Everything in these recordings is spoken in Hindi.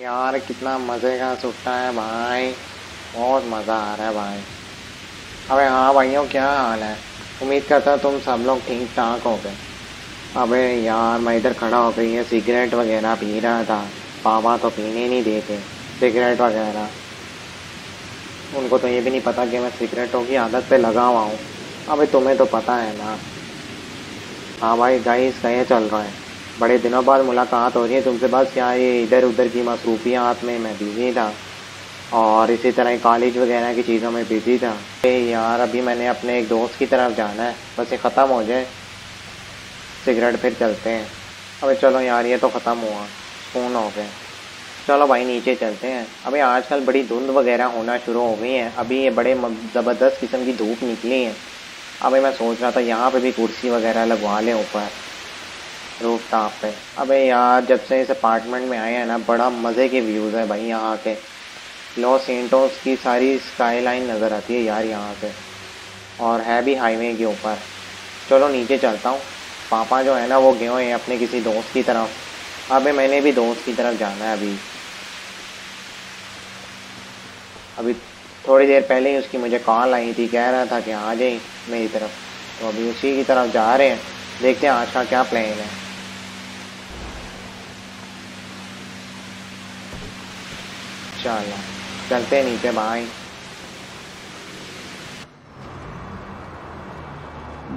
यार, कितना मज़े का सुट्टा है भाई। बहुत मज़ा आ रहा है भाई। अबे हाँ भाइयों, क्या हाल है? उम्मीद करता तुम सब लोग ठीक ठाक हो गए। अबे यार, मैं इधर खड़ा हो गई है, सिगरेट वगैरह पी रहा था। पापा तो पीने नहीं देते, सिगरेट वगैरह। उनको तो ये भी नहीं पता कि मैं सिगरेटों की आदत पे लगा हुआ हूँ। अबे तुम्हें तो पता है ना। हाँ भाई गाइस कहीं चल रहा है। बड़े दिनों बाद मुलाकात हो रही है तुमसे बस यार ये इधर उधर की मसरूफियात में, मैं बिज़ी था। और इसी तरह कॉलेज वगैरह की चीज़ों में बिज़ी था। यार, अभी मैंने अपने एक दोस्त की तरफ़ जाना है, बस ये ख़त्म हो जाए। सिगरेट फिर चलते हैं। अबे चलो यार, ये तो ख़त्म हुआ। फ़ोन हो गए चलो भाई, नीचे चलते हैं। अभी आजकल बड़ी धुंध वगैरह होना शुरू हो गई है। अभी ये बड़े ज़बरदस्त किस्म की धूप निकली है। अभी मैं सोच रहा था यहाँ पे भी कुर्सी वगैरह लगवा लें ऊपर। रूफ टॉप पे। अबे यार, जब से इस अपार्टमेंट में आए हैं ना, बड़ा मज़े के व्यूज़ है भाई यहाँ के। लॉस एंटोस की सारी स्काई लाइन नज़र आती है यार यहाँ से और है भी हाईवे के ऊपर। चलो नीचे चलता हूँ। पापा जो है ना, वो गए हैं अपने किसी दोस्त की तरफ़। अबे मैंने भी दोस्त की तरफ़ जाना है अभी। अभी थोड़ी देर पहले ही उसकी मुझे कॉल आई थी, कह रहा था कि आ जाए मेरी तरफ़। तो अभी उसी की तरफ़ जा रहे हैं। देखते हैं आज का क्या प्लान है। हैं नीचे भाई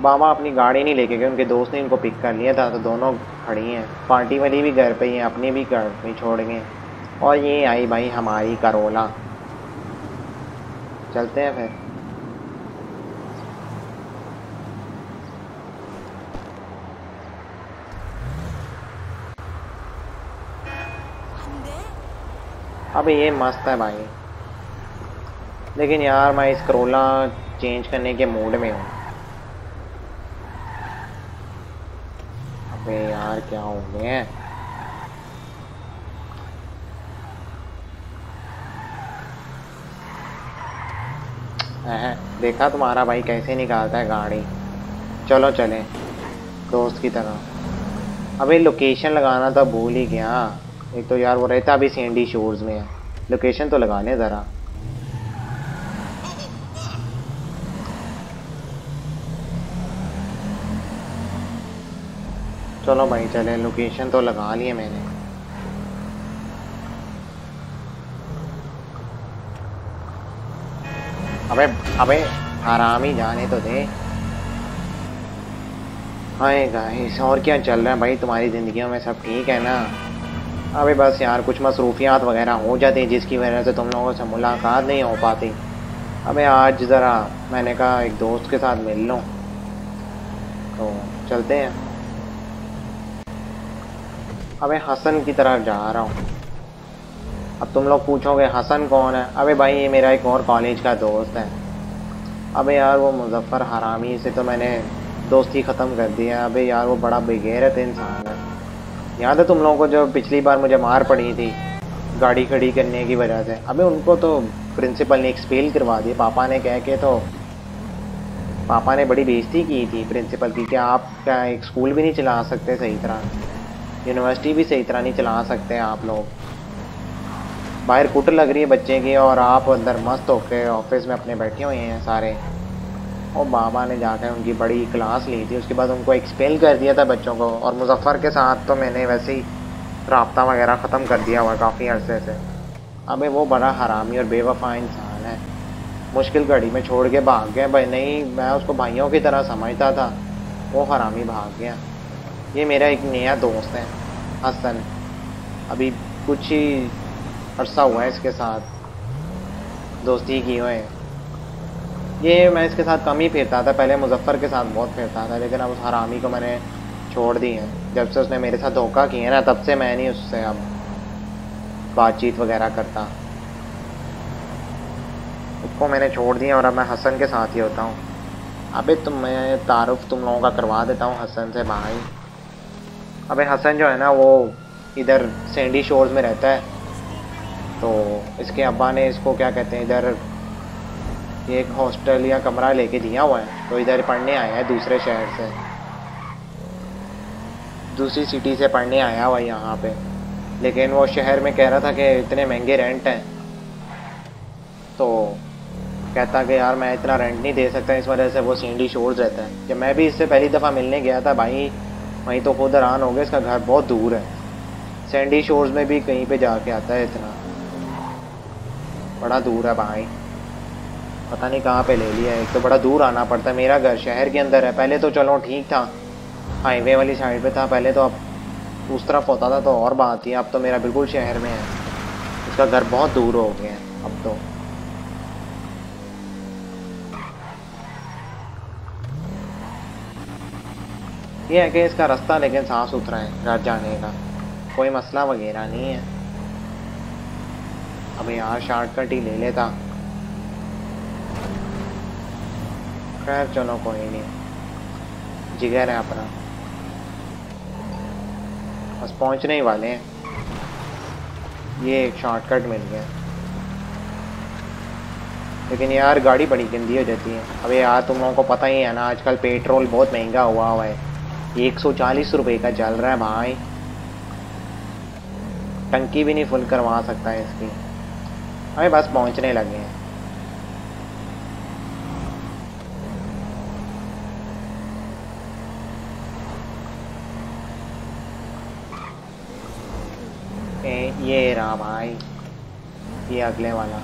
बाबा अपनी गाड़ी नहीं लेके गए, उनके दोस्त ने इनको पिक कर लिया था तो दोनों खड़ी हैं। पार्टी वाली भी घर पे ही हैं, अपने भी घर पे छोड़ गए। और ये आई भाई हमारी करोला चलते हैं फिर। अब ये मस्त है भाई। लेकिन यार मैं इस करोला चेंज करने के मूड में हूँ। अबे यार क्या हो गया देखा तुम्हारा भाई कैसे निकालता है गाड़ी। चलो चले, दोस्त की तरह। अबे लोकेशन लगाना तो भूल ही गया। एक तो यार वो रहता अभी सेंडी शोर्स में। है लोकेशन तो लगा ज़रा। चलो भाई, चले। लोकेशन तो लगा लिए मैंने। अबे अबे, आराम ही जाने तो दे। हाय गाइस और क्या चल रहा है भाई? तुम्हारी ज़िंदगी में सब ठीक है ना? अभी बस यार, कुछ मसरूफियात वगैरह हो जाती हैं जिसकी वजह से तुम लोगों से मुलाकात नहीं हो पाती। अबे आज ज़रा मैंने कहा एक दोस्त के साथ मिल लूँ। तो चलते हैं। अबे हसन की तरफ़ जा रहा हूँ। अब तुम लोग पूछोगे, हसन कौन है? अबे भाई ये मेरा एक और कॉलेज का दोस्त है। अबे यार वो मुजफ्फ़र हरामी से तो मैंने दोस्ती ख़त्म कर दिया अबे यार वो बड़ा बेगैरत इंसान है। याद है तुम लोगों को जो पिछली बार मुझे मार पड़ी थी गाड़ी खड़ी करने की वजह से अबे उनको तो प्रिंसिपल ने एक्सपेल करवा दिया। पापा ने कह के तो पापा ने बड़ी बेइज्जती की थी प्रिंसिपल की कि आप क्या एक स्कूल भी नहीं चला सकते सही तरह यूनिवर्सिटी भी सही तरह नहीं चला सकते आप लोग। बाहर कुट लग रही है बच्चे की और आप अंदर मस्त होके ऑफ़िस में अपने बैठे हुए हैं सारे। और बाबा ने जाकर उनकी बड़ी क्लास ली थी। उसके बाद उनको एक्सपेल कर दिया था बच्चों को और मुजफ्फ़र के साथ तो मैंने वैसे ही रबता वगैरह ख़त्म कर दिया हुआ काफ़ी अरसे से। अबे वो बड़ा हरामी और बेवफा इंसान है। मुश्किल घड़ी में छोड़ के भाग गया। भाई नहीं, मैं उसको भाइयों की तरह समझता था। वो हरामी भाग गया। ये मेरा एक नया दोस्त है, हसन। अभी कुछ ही अरसा हुआ है इसके साथ। दोस्ती की हुए ये मैं इसके साथ कम ही फिरता था, पहले मुजफ्फ़र के साथ बहुत फिरता था, लेकिन अब उस हरामी को मैंने छोड़ दी है। जब से उसने मेरे साथ धोखा किया ना, तब से मैं नहीं उससे अब बातचीत वगैरह करता। उसको मैंने छोड़ दिया और अब मैं हसन के साथ ही होता हूँ। अबे तुम, मैं तारुफ तुम लोगों का करवा देता हूँ हसन से, भाई। अबे हसन जो है ना, वो इधर सेंडी शोर्स में रहता है। तो इसके अब्बा ने इसको क्या कहते हैं, इधर एक हॉस्टल या कमरा लेके दिया हुआ है तो इधर पढ़ने आया है दूसरे शहर से। दूसरी सिटी से पढ़ने आया हुआ यहाँ पे। लेकिन वो शहर में कह रहा था कि इतने महँगे रेंट हैं। तो कहता कि यार मैं इतना रेंट नहीं दे सकता, इस वजह से वो सीडी शोर रहता है। जब मैं भी इससे पहली दफ़ा मिलने गया था, भाई, वहीं तो खुद हैरान हो गया इसका घर बहुत दूर है। सैंडी शोर्स में भी कहीं पे जाके आता है इतना। बड़ा दूर है भाई। पता नहीं कहाँ पे ले लिया एक तो बड़ा दूर आना पड़ता है। मेरा घर शहर के अंदर है। पहले तो चलो ठीक था। हाईवे वाली साइड पे था। पहले तो अब उस तरफ़ होता था तो और बात थी। अब तो मेरा बिल्कुल शहर में है। इसका घर बहुत दूर हो गया है अब तो। ये है कि इसका रास्ता लेकिन साफ़ सुथरा है, घर जाने का। कोई मसला वगैरह नहीं है। अब यार शॉर्टकट ही ले लेता। खैर चलो कोई नहीं। जिगर है अपना। बस पहुँचने ही वाले हैं। ये एक शॉर्टकट मिल गया। लेकिन यार गाड़ी बड़ी गंदी हो जाती है। अबे यार तुम लोगों को पता ही है ना, आजकल पेट्रोल बहुत महँगा हुआ हुआ है। एक सौ चालीस रुपये का चल रहा है भाई। टंकी भी नहीं फुल करवा सकता है इसकी। अरे बस पहुँचने लगे हैं। रहा भाई ये अगले वाला।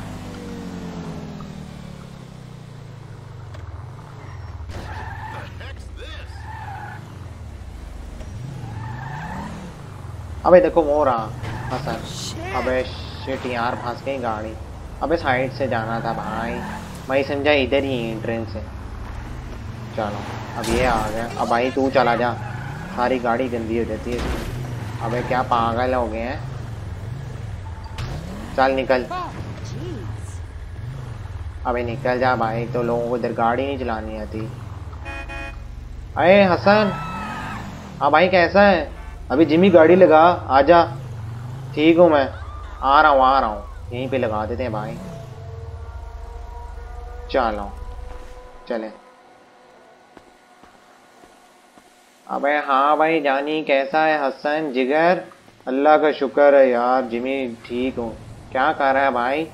अबे देखो वो रहा। हसन अबे शिट यार फंस गई गाड़ी। अबे साइड से जाना था भाई। मैं समझा इधर ही एंट्रेंस है। चलो अब ये आ गया। अब भाई तू चला जा। सारी गाड़ी गंदी हो जाती है। अबे क्या पागल हो गए हैं? चल निकल। अबे निकल जा भाई तो लोगों को इधर गाड़ी नहीं चलानी आती। अरे हसन। हाँ भाई कैसा है? अभी जिमी गाड़ी लगा आजा। ठीक हूँ मैं। आ रहा हूँ आ रहा हूँ। यहीं पे लगा देते हैं भाई। चलो। चले। अबे हाँ भाई जानी कैसा है हसन जिगर? अल्लाह का शुक्र है यार जिमी ठीक हूँ। क्या कर रहा है भाई?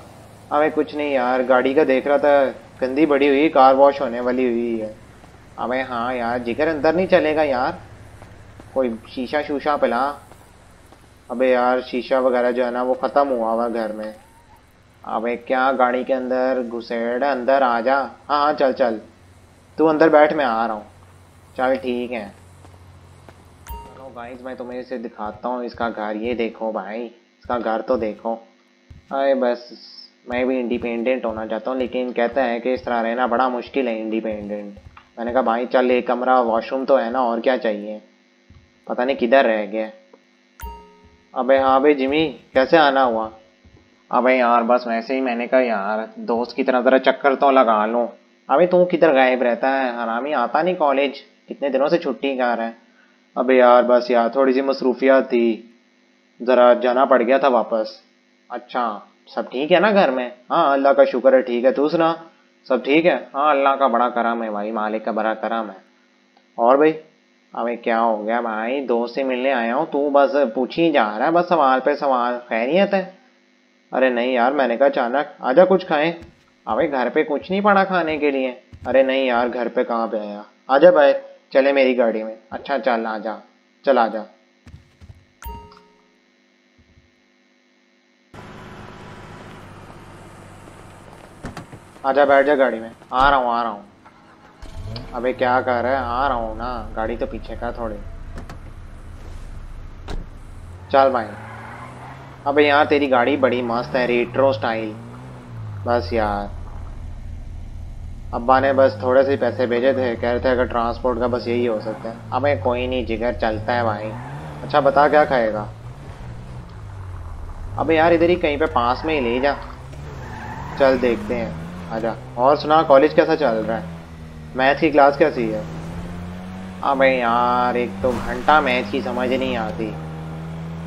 अबे कुछ नहीं यार, गाड़ी का देख रहा था, गंदी बड़ी हुई कार वॉश होने वाली हुई है। अबे हाँ यार, जिगर अंदर नहीं चलेगा यार? कोई शीशा शूशा पिला। अबे यार, शीशा वगैरह जो है ना, वो ख़त्म हुआ हुआ घर में। अबे क्या गाड़ी के अंदर घुसेड़, अंदर आ जा। हाँ हाँ चल चल। तू अंदर बैठ, मैं आ रहा हूँ। चल, ठीक है। चलो मैं तुम्हें इसे दिखाता हूँ, इसका घर। ये देखो भाई, इसका घर तो देखो। अरे बस मैं भी इंडिपेंडेंट होना चाहता हूँ, लेकिन कहते हैं कि इस तरह रहना बड़ा मुश्किल है इंडिपेंडेंट मैंने कहा, भाई, चल एक कमरा वॉशरूम तो है ना, और क्या चाहिए? पता नहीं किधर रह गया अबे हाँ भाई, जिमी, कैसे आना हुआ? अबे यार, बस वैसे ही मैंने कहा, यार, दोस्त की तरह, ज़रा चक्कर तो लगा लूँ। अबे तू किधर गायब रहता है? हरामी आता नहीं कॉलेज कितने दिनों से छुट्टी कर रहा है? अबे यार, बस यार, थोड़ी सी मसरूफियात थी। ज़रा जाना पड़ गया था वापस। अच्छा सब ठीक है ना घर में? हाँ अल्लाह का शुक्र है, ठीक है। तू सुना? सब ठीक है? हाँ अल्लाह का बड़ा करम है भाई, मालिक का बड़ा करम है। और भाई? अबे, क्या हो गया भाई? दोस्त से मिलने आया हूँ, तू बस पूछ ही जा रहा है, बस सवाल पे सवाल, खैरियत है? अरे नहीं यार, मैंने कहा अचानक आजा कुछ खाएँ। अबे, घर पे कुछ नहीं पड़ा खाने के लिए। अरे नहीं यार, घर पे कहाँ पे आया? आजा भाई, चले मेरी गाड़ी में। अच्छा चल आ जा चल आ आजा बैठ जा गाड़ी में। आ रहा हूँ, आ रहा हूँ। अबे क्या कर रहा है? आ रहा हूँ ना। गाड़ी तो पीछे का थोड़ी। चल भाई। अबे यार, तेरी गाड़ी बड़ी मस्त है रेट्रो स्टाइल बस यार। अब्बा ने बस थोड़े से पैसे भेजे थे। कह रहे थे, अगर ट्रांसपोर्ट का बस यही हो सकता है। अबे कोई नहीं, जिगर चलता है भाई। अच्छा बता क्या खाएगा? अबे यार, इधर ही कहीं पे पास में ही ले जा। चल देखते हैं। आजा और सुना कॉलेज कैसा चल रहा है? मैथ की क्लास कैसी है? अबे यार एक तो घंटा मैथ की समझ नहीं आती।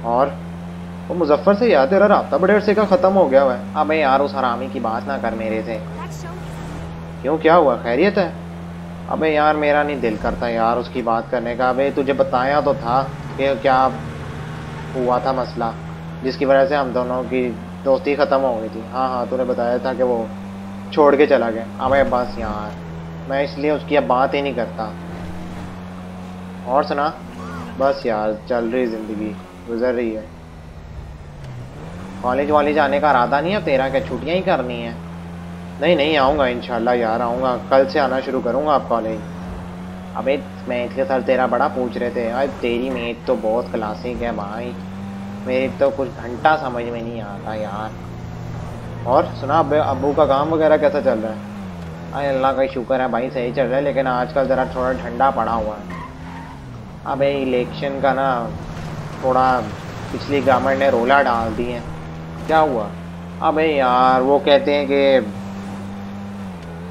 और? वो मुजफ्फर से याद तेरा रहा बड़े अरसे का ख़त्म हो गया हुआ है। अबे यार उस हरामी की बात ना कर मेरे से। क्यों क्या हुआ? खैरियत है? अबे यार मेरा नहीं दिल करता यार उसकी बात करने का। अबे तुझे बताया तो था कि क्या हुआ था मसला जिसकी वजह से हम दोनों की दोस्ती ख़त्म हो गई थी। हाँ हाँ तूने बताया था कि वो छोड़ के चला गया। अबे बस यार। मैं इसलिए उसकी अब बात ही नहीं करता। और सुना? बस यार, चल रही ज़िंदगी। गुजर रही है। कॉलेज वॉलेज आने का इरादा नहीं है? तेरा क्या छुट्टियाँ ही करनी है? नहीं नहीं, आऊँगा, इंशाल्लाह यार, आऊँगा। कल से आना शुरू करूँगा आप कॉलेज। अबे मैथ के सर तेरा बड़ा पूछ रहे थे। अरे, तेरी मैथ तो बहुत क्लासिक है भाई। मेरी तो कुछ घंटा समझ में नहीं आता यार। और सुना, अब अबू का काम वगैरह कैसा चल रहा है? अरे अल्लाह का शुक्र है भाई, सही चल रहा है, लेकिन आजकल ज़रा थोड़ा ठंडा पड़ा हुआ है। अबे इलेक्शन का ना, थोड़ा पिछली गवर्नमेंट ने रोला डाल दिए क्या हुआ? अबे यार, वो कहते हैं कि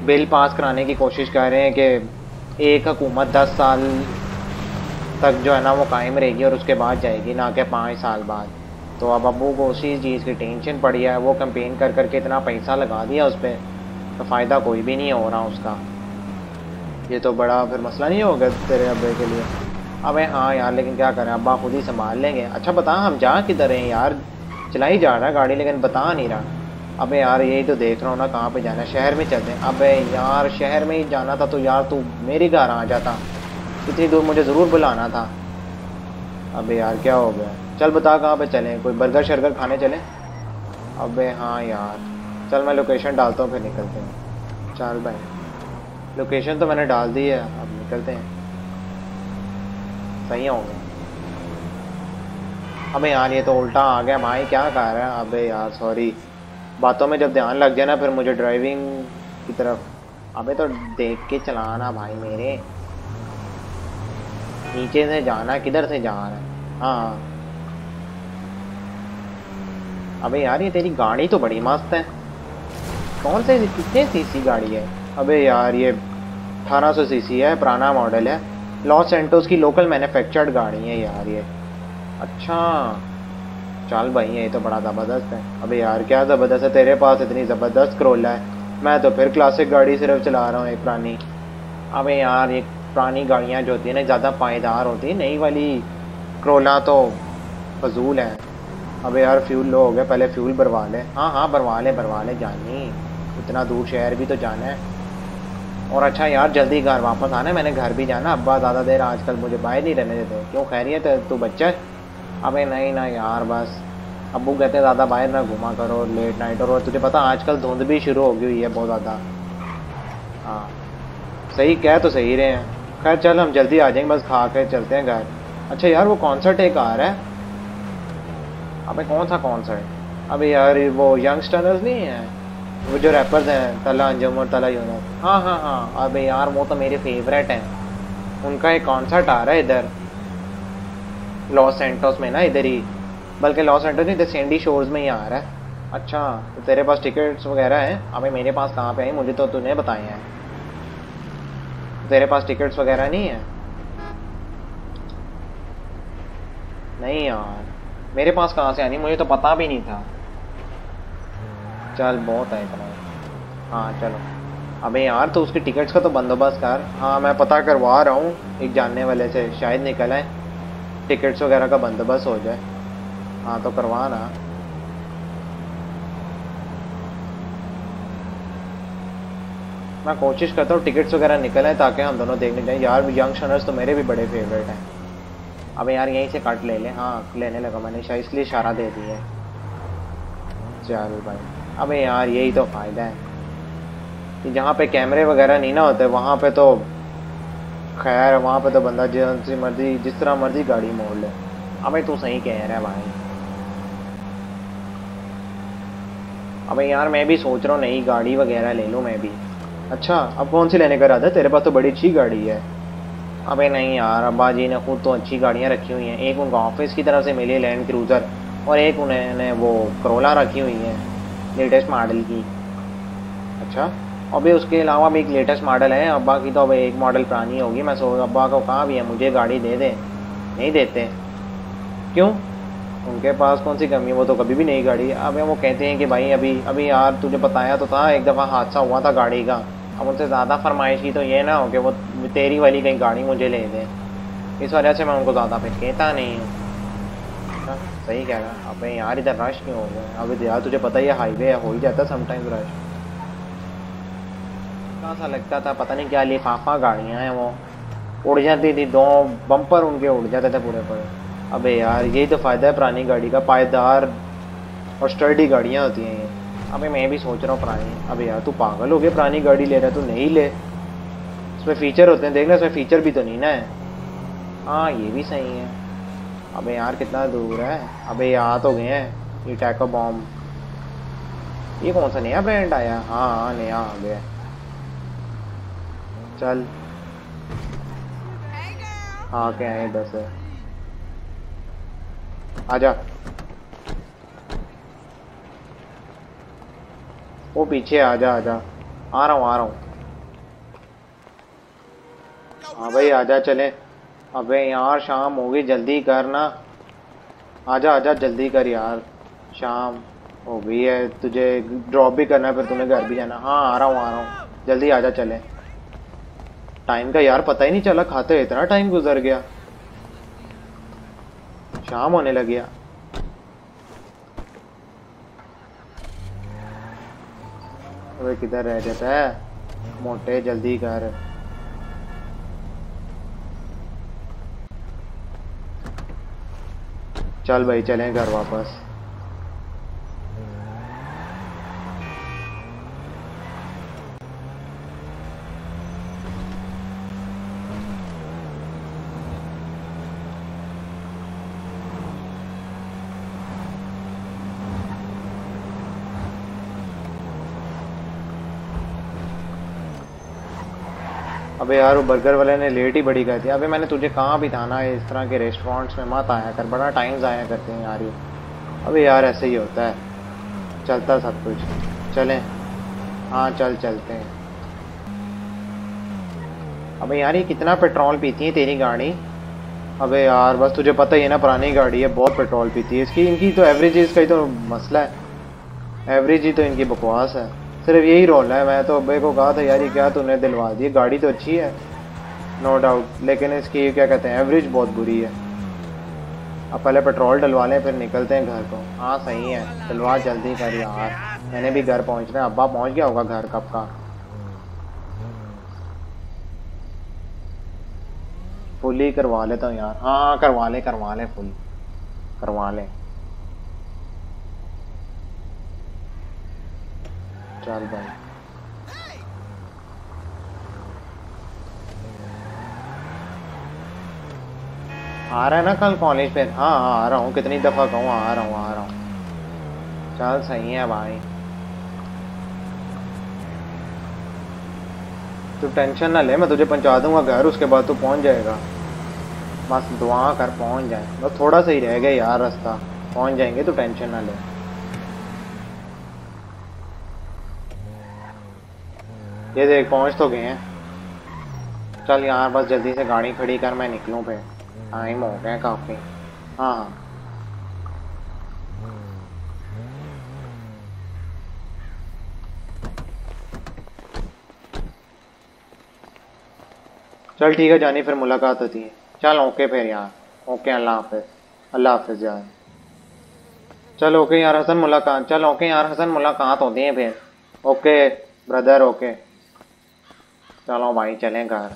बिल पास कराने की कोशिश कर रहे हैं कि एक हुकूमत दस साल तक जो है ना, वो कायम रहेगी और उसके बाद जाएगी, ना कि पाँच साल बाद। तो अब अबू को उसी चीज़ की टेंशन पड़ी है, वो कंपेन कर करके इतना पैसा लगा दिया उस पर तो फ़ायदा कोई भी नहीं हो रहा उसका। ये तो बड़ा फिर मसला नहीं होगा तेरे अब्बे के लिए। अबे हाँ यार, लेकिन क्या करें, अब्बा खुद ही संभाल लेंगे। अच्छा बता, हम जा किधर हैं यार? चलाई जा रहा है गाड़ी, लेकिन बता नहीं रहा। अबे यार, यही तो देख रहा हूँ ना, कहाँ पे जाना है? शहर में चलते हैं। अबे यार, शहर में ही जाना था तो यार तू मेरे घर आ जाता। इतनी दूर मुझे ज़रूर बुलाना था। अबे यार, क्या हो गया? चल बता कहाँ पे चलें? कोई बर्गर शर्गर खाने चलें? अबे हाँ यार। चल मैं लोकेशन डालता हूँ, फिर निकलते हैं। चल भाई। लोकेशन तो मैंने डाल दी है, अब निकलते हैं। सही हो गया अबे यार, ये तो उल्टा आ गया, भाई क्या कर रहा है? अबे यार सॉरी बातों में जब ध्यान लग जाए ना, फिर मुझे ड्राइविंग की तरफ़। अबे तो देख के चलाना भाई मेरे। नीचे से जाना, किधर से जाना है? हाँ। अबे यार, ये तेरी गाड़ी तो बड़ी मस्त है। कौन से कितने सीसी गाड़ी है? अबे यार, ये 1800 सीसी है, पुराना मॉडल है। लॉस एंटोस की लोकल मैन्युफैक्चर्ड गाड़ी है यार ये। अच्छा। चल भाई, ये तो बड़ा ज़बरदस्त है। अबे यार, क्या ज़बरदस्त है? तेरे पास इतनी ज़बरदस्त करोला है। मैं तो फिर क्लासिक गाड़ी सिर्फ़ चला रहा हूँ एक पुरानी। अबे यार, ये पुरानी गाड़ियाँ जो होती हैं ना, ज़्यादा पायदार होती है, नई वाली। करोला तो फजूल है। अबे यार फ्यूल लो हो गया, पहले फ्यूल भरवा लें। हाँ हाँ भरवा लें, भरवा ले जानी। इतना दूर शहर भी तो जाना है। और अच्छा यार, जल्दी घर वापस आना मैंने घर भी जाना। अब्बा ज़्यादा देर आजकल मुझे बाहर नहीं रहने देते। क्यों? खैरियत है, तू बच्चा अबे नहीं ना यार, बस। अबू कहते हैं, ज़्यादा बाहर ना घुमा करो लेट नाइट और तुझे पता, आजकल धुंध भी शुरू हो गई हुई है बहुत ज़्यादा। हाँ। सही कह तो सही रहे हैं। खैर, चल, हम जल्दी आ जाएँगे। बस खा के चलते हैं घर। अच्छा यार, वो कॉन्सर्ट एक आ रहा है। अबे कौन सा कॉन्सर्ट अबे यार वो यंगस्टर्स नहीं है? वो जो रैपर्स हैं तला अंजम और तला यूनस हाँ हाँ हाँ। अबे यार, वो तो मेरे फेवरेट हैं। उनका एक कॉन्सर्ट आ रहा है इधर। लॉस सेंटोस में ना, इधर ही। बल्कि लॉस सेंटोस नहीं, इधर सेंडी शोर्स में ही आ रहा है। अच्छा तो तेरे पास टिकट्स वगैरह हैं? अबे मेरे पास कहाँ पे आई मुझे तो तूने बताए हैं। तेरे पास टिकट्स वगैरह नहीं है? नहीं यार। मेरे पास कहाँ से आनी? मुझे तो पता भी नहीं था। चल, बहुत है इतना। हाँ चलो। अबे यार तो उसकी टिकट्स का तो बंदोबस्त कर। हाँ मैं पता करवा रहा हूँ। एक जानने वाले से शायद निकल आए। टिकट्स वगैरह का बंदोबस्त हो जाए। हाँ तो करवा करवाना मैं कोशिश करता हूँ टिकट्स वगैरह निकल ताकि हम दोनों देखने जाएँ यार, यंग शनर्स तो मेरे भी बड़े फेवरेट हैं। अब यार यहीं से काट ले ले। हाँ लेने लगा मैंने, शायद इसलिए इशारा दे दिया चल भाई। अबे यार, यही तो फ़ायदा है। कि जहाँ पे कैमरे वगैरह नहीं ना होते, वहाँ पे तो खैर, वहाँ पे तो बंदा जिस मर्ज़ी, जिस तरह मर्ज़ी गाड़ी मोड़ ले। अबे तू सही कह रहा है भाई। अबे यार, मैं भी सोच रहा हूँ, नई गाड़ी वगैरह ले लूँ मैं भी। अच्छा अब कौन सी लेने का इरादा तेरे पास तो बड़ी अच्छी गाड़ी है। अबे नहीं यार अब्बा जी ने खुद तो अच्छी गाड़ियाँ रखी हुई हैं। एक उनका ऑफ़िस की तरफ़ से मिली है लैंड क्रूज़र और एक उन्होंने वो करोला रखी हुई है लेटेस्ट मॉडल की। अच्छा? अभी उसके अलावा भी एक लेटेस्ट मॉडल है अब्बा की तो अब एक मॉडल पुरानी होगी। मैं सोच अब्बा को कहा भी है मुझे गाड़ी दे दे। नहीं देते। क्यों? उनके पास कौन सी कमी है? वो तो कभी भी नहीं गाड़ी। अब वो कहते हैं कि भाई अभी अभी यार तुझे बताया तो था एक दफ़ा हादसा हुआ था गाड़ी का। अब उनसे ज़्यादा फरमाइश तो ये ना हो कि वो तेरी वाली कहीं गाड़ी मुझे ले दे। इस वजह से मैं उनको ज़्यादा फिर कहता नहीं हूँ। हाँ, सही कह रहा अबे यार इधर रश क्यों हो गया? अभी यार तुझे पता ही है हाईवे है हो ही जाता समटाइम रश कहाँ सा लगता था पता नहीं क्या लिफाफा गाड़ियाँ हैं वो। उड़ जाती थी दो बम्पर उनके उड़ जाते थे पूरे पूरे। अबे यार यही तो फ़ायदा है पुरानी गाड़ी का पायदार और स्टर्डी गाड़ियाँ होती हैं ये। अबे मैं भी सोच रहा हूँ पुरानी। अबे यार, तू पागल हो गया, पुरानी गाड़ी ले रहा है, तू नहीं ले। इसमें फ़ीचर होते हैं, देखना, इसमें फ़ीचर भी तो नहीं ना है। हाँ ये भी सही है। अबे यार, कितना दूर है। अबे यहाँ तो गए हैं, ये टैको बॉम्ब ये कौन सा नया ब्रांड आया? हाँ हाँ नया आ गया। चल। हाँ क्या है दस है आजा। वो पीछे आजा आजा आ जा। आ रहा हूँ, आ रहा हूँ। हाँ भाई आजा चले। अबे यार, शाम हो गई जल्दी कर ना। आजा आजा जल्दी कर यार। शाम हो गई है, तुझे ड्रॉप भी करना है, फिर तुम्हें घर भी जाना। हाँ आ रहा हूँ, आ रहा हूँ। जल्दी आजा चले। टाइम का यार पता ही नहीं चला, खाते इतना टाइम गुजर गया। शाम होने लग गया। अबे किधर रह जाता है? मोटे जल्दी कर चल भाई चलें घर वापस। अबे यार, वो बर्गर वाले ने लेट ही बड़ी कर दिया। अबे मैंने तुझे कहाँ भी था ना इस तरह के रेस्टोरेंट्स में मत आया कर, बड़ा टाइम आया करते हैं यार ये। अबे यार, ऐसे ही होता है। चलता सब कुछ। चलें। हाँ चल चलते हैं। अबे यार, ये कितना पेट्रोल पीती है तेरी गाड़ी? अबे यार, बस तुझे पता ही है ना, पुरानी गाड़ी है, बहुत पेट्रोल पीती है। इसकी, इनकी तो एवरेज इसका ही तो मसला है। एवरेज ही तो इनकी बकवास है। सिर्फ़ यही रोल है। मैं तो अब्बे को कहा था, यार, ये क्या तूने दिलवा दी? गाड़ी तो अच्छी है। नो डाउट लेकिन इसकी क्या कहते हैं एवरेज बहुत बुरी है। अब पहले पेट्रोल डलवा लें फिर निकलते हैं घर को। हाँ सही है। डलवा जल्दी कर यार। मैंने भी घर पहुँचना है। अब्बा, पहुँच गया होगा घर कब का? फुल ही करवा लेता हूँ यार। हाँ करवा ले करवा ले फुल। करवा ले। चल भाई। आ रहा है ना कल कॉलेज पे? हाँ हाँ आ रहा हूँ। कितनी दफ़ा कहूँ, आ रहा हूँ, आ रहा हूँ। चल, सही है भाई। तू टेंशन ना ले, मैं तुझे पहुँचा दूँगा घर, उसके बाद तू पहुँच जाएगा। बस दुआ कर, पहुँच जाए। बस थोड़ा सा ही रह गया यार रास्ता। पहुँच जाएँगे, तू टेंशन ना ले। ये देख, पहुँच तो गए हैं। चल यार, बस जल्दी से गाड़ी खड़ी कर, मैं निकलूं पे टाइम हो गया काफ़ी। हाँ। हाँ चल ठीक है, जानी फिर मुलाकात होती है। चल, ओके फिर यार। ओके, अल्लाह हाफिज। अल्लाह हाफिज यार। चल, ओके यार, हसन मुलाकात। चल, ओके यार, हसन मुलाकात होती है फिर। Okay brother okay. चलो भाई चले घर।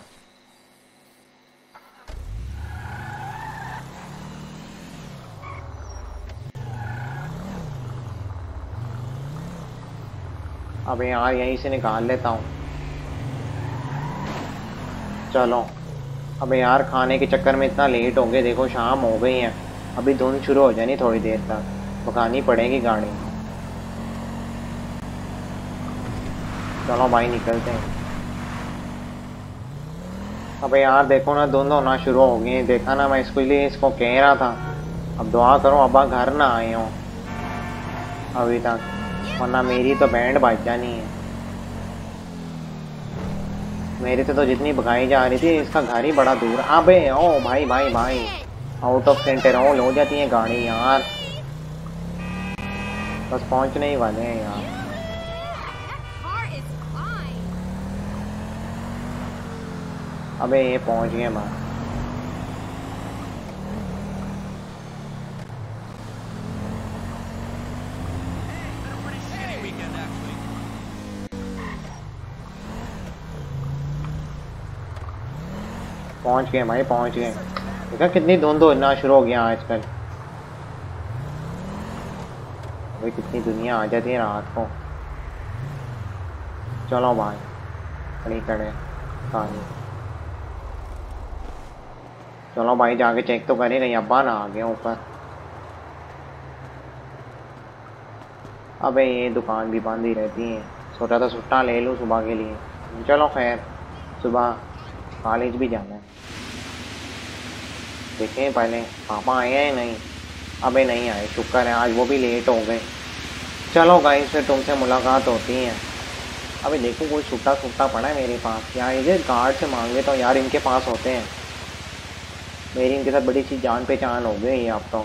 अब यार यहीं से निकाल लेता हूँ। चलो, अब यार खाने के चक्कर में इतना लेट हो गए, देखो शाम हो गई है। अभी धुंध शुरू हो जानी थोड़ी देर तक। पकानी पड़ेगी गाड़ी। चलो भाई निकलते हैं। अब यार, देखो ना धुंध होना शुरू हो गई देखा ना, मैं इसको लिए इसको कह रहा था। अब दुआ करो अब्बा घर ना आए हो। अभी तक। वरना मेरी तो बैंड बाज जानी है। मेरी से तो जितनी भगाई जा रही थी, इसका घर ही बड़ा दूर। अबे, ओ भाई भाई भाई। आउट ऑफ़ सेंटर हो जाती है गाड़ी, यार। बस पहुँचने ही वाले हैं, यार। अबे ये पहुँच गए मैं पहुँच गए भाई, पहुँच गए। देखा कितनी धुंध होना शुरू हो गया आजकल। भाई कितनी दुनिया आ जाती है रात को। चलो भाई खड़ी खड़े कहानी। चलो भाई, जाके चेक तो करे कहीं अब्बा ना आ गया ऊपर अबे, ये दुकान भी बंद ही रहती है। सोचा था छुट्टा ले लूँ सुबह के लिए। चलो खैर, सुबह कॉलेज भी जाना है। देखें पहले, पापा आए हैं नहीं? अबे, नहीं आए, शुक्र है, आज वो भी लेट हो गए। चलो गाइस फिर तुमसे मुलाकात होती है। अबे, देखो, कोई छुट्टा छुट्टा पड़ा है मेरे पास। यार, इधर गार्ड से मांगे तो यार इनके पास होते हैं। मेरी इनके साथ बड़ी सी जान पहचान हो गई अब तो।